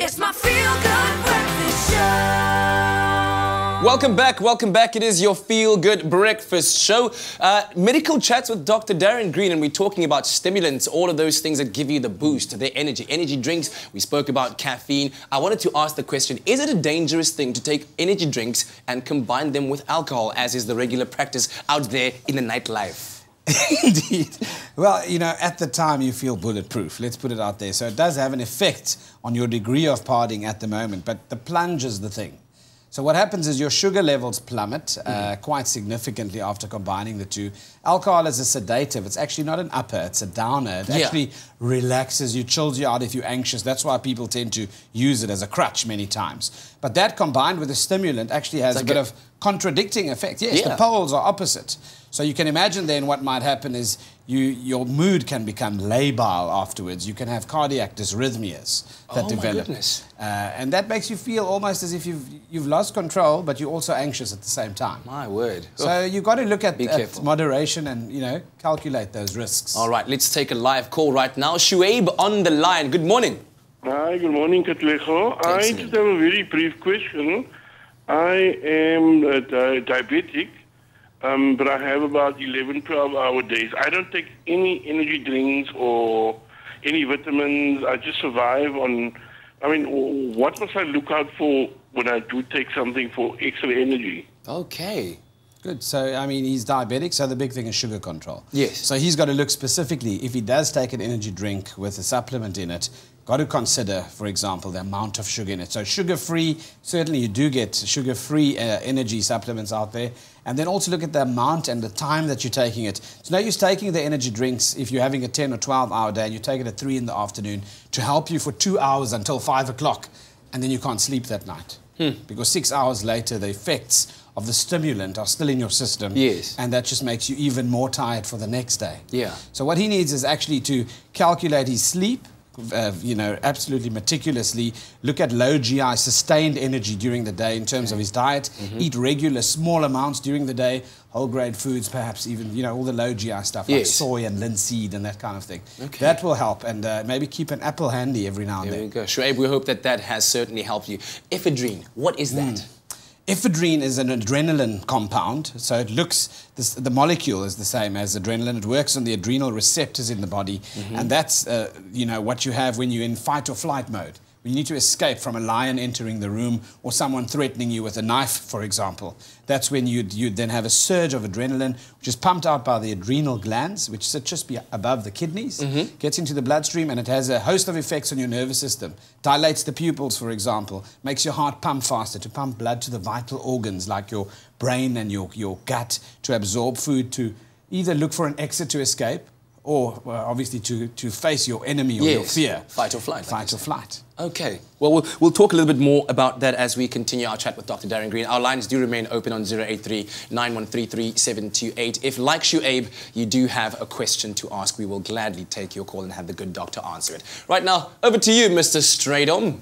It's my feel good breakfast show. Welcome back, welcome back. It is your feel good breakfast show. Uh, medical chats with Dr. Darren Green, and we're talking about stimulants, all of those things that give you the boost, the energy. Energy drinks, we spoke about caffeine. I wanted to ask the question is it a dangerous thing to take energy drinks and combine them with alcohol, as is the regular practice out there in the nightlife? Indeed. Well, you know, at the time you feel bulletproof. Let's put it out there. So it does have an effect on your degree of partying at the moment, but the plunge is the thing. So what happens is your sugar levels plummet uh, Mm-hmm. quite significantly after combining the two. Alcohol is a sedative. It's actually not an upper, it's a downer. It Yeah. actually relaxes you, chills you out if you're anxious. That's why people tend to use it as a crutch many times. But that combined with a stimulant actually has It's a bit a- of contradicting effect. Yes, Yeah. the poles are opposite. So you can imagine then what might happen is you, your mood can become labile afterwards. You can have cardiac dysrhythmias that Oh, my develop. goodness. Uh, and that makes you feel almost as if you've, you've lost control, but you're also anxious at the same time. My word. So you've got to look at, Be at moderation and, you know, calculate those risks. All right, let's take a live call right now. Shuaib on the line. Good morning. Hi, good morning, Katlego. I just have a very brief question. I am uh, di- diabetic, um, but I have about 11, 12 hour days. I don't take any energy drinks or any vitamins. I just survive on. I mean, what must I look out for when I do take something for extra energy? Okay. Good. So, I mean, he's diabetic, so the big thing is sugar control. Yes. So he's got to look specifically, if he does take an energy drink with a supplement in it, got to consider, for example, the amount of sugar in it. So sugar-free, certainly you do get sugar-free uh, energy supplements out there. And then also look at the amount and the time that you're taking it. It's no use taking the energy drinks if you're having a 10 or 12 hour day and you take it at 3 in the afternoon to help you for two hours until 5 o'clock. And then you can't sleep that night. Because six hours later, the effects of the stimulant are still in your system. Yes. And that just makes you even more tired for the next day. Yeah. So what he needs is actually to calculate his sleep, uh, you know, absolutely meticulously, look at low GI, sustained energy during the day in terms of his diet, Mm-hmm. eat regular small amounts during the day, whole grain foods, perhaps even, you know, all the low GI stuff like soy and linseed and that kind of thing. Okay. That will help. And uh, maybe keep an apple handy every now and There then. we go. Shuaib, we hope that that has certainly helped you. Ephedrine, what is that? Ephedrine is an adrenaline compound, so it looks, this, the molecule is the same as adrenaline. It works on the adrenal receptors in the body, and that's, uh, you know, what you have when you're in fight or flight mode. When you need to escape from a lion entering the room or someone threatening you with a knife, for example. That's when you'd, you'd then have a surge of adrenaline, which is pumped out by the adrenal glands, which sit just be above the kidneys, mm-hmm. gets into the bloodstream, and it has a host of effects on your nervous system. Dilates the pupils, for example, makes your heart pump faster to pump blood to the vital organs like your brain and your, your gut to absorb food, to either look for an exit to escape or well, obviously to, to face your enemy or your fear. Fight or flight, Fight you or flight. Okay. Well, well, we'll talk a little bit more about that as we continue our chat with Dr. Darren Green. Our lines do remain open on 083 9133 728. If, like Shuaib, you do have a question to ask, we will gladly take your call and have the good doctor answer it. Right now, over to you, Mr. Stradom.